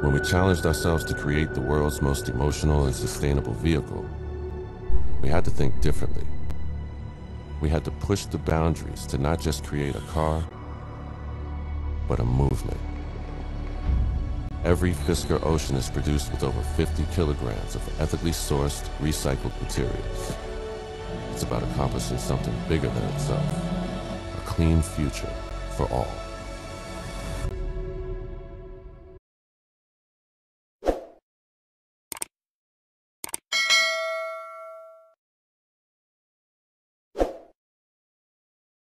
When we challenged ourselves to create the world's most emotional and sustainable vehicle, we had to think differently. We had to push the boundaries to not just create a car, but a movement. Every Fisker Ocean is produced with over 50 kilograms of ethically sourced, recycled materials. It's about accomplishing something bigger than itself. A clean future for all.